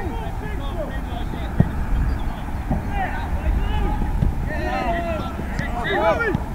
Come on.